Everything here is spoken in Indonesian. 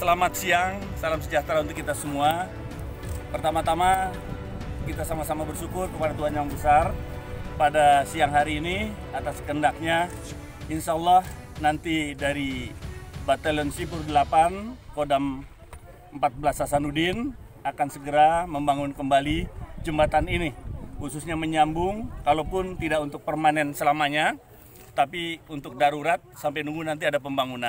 Selamat siang, salam sejahtera untuk kita semua. Pertama-tama kita sama-sama bersyukur kepada Tuhan Yang Besar pada siang hari ini atas kehendaknya. Insya Allah nanti dari Batalion Sipur 8 Kodam 14 Hasanuddin akan segera membangun kembali jembatan ini khususnya menyambung kalaupun tidak untuk permanen selamanya tapi untuk darurat sampai nunggu nanti ada pembangunan